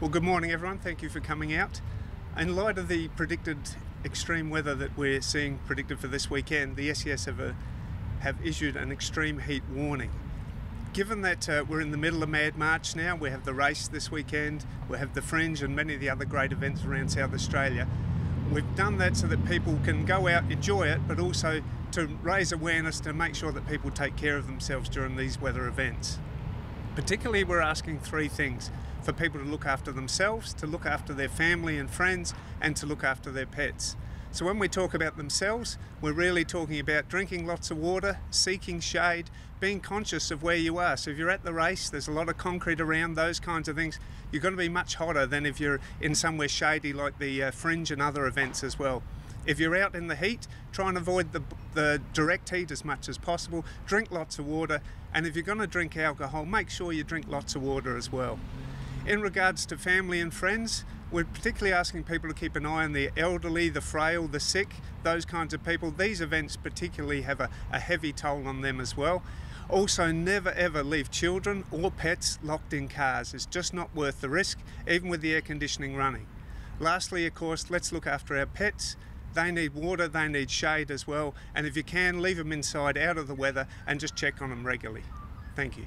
Well, good morning, everyone. Thank you for coming out. In light of the predicted extreme weather that we're seeing predicted for this weekend, the SES have, a, have issued an extreme heat warning. Given that uh, we're in the middle of Mad March now, we have the race this weekend, we have the Fringe and many of the other great events around South Australia. We've done that so that people can go out, enjoy it, but also to raise awareness to make sure that people take care of themselves during these weather events. Particularly, we're asking three things for people to look after themselves, to look after their family and friends, and to look after their pets. So, when we talk about themselves, we're really talking about drinking lots of water, seeking shade, being conscious of where you are. So, if you're at the race, there's a lot of concrete around, those kinds of things, you're going to be much hotter than if you're in somewhere shady like the uh, Fringe and other events as well. If you're out in the heat, try and avoid the, the direct heat as much as possible. Drink lots of water, and if you're going to drink alcohol, make sure you drink lots of water as well. In regards to family and friends, we're particularly asking people to keep an eye on the elderly, the frail, the sick, those kinds of people. These events particularly have a, a heavy toll on them as well. Also, never ever leave children or pets locked in cars. It's just not worth the risk, even with the air conditioning running. Lastly, of course, let's look after our pets. They need water, they need shade as well, and if you can, leave them inside out of the weather and just check on them regularly. Thank you.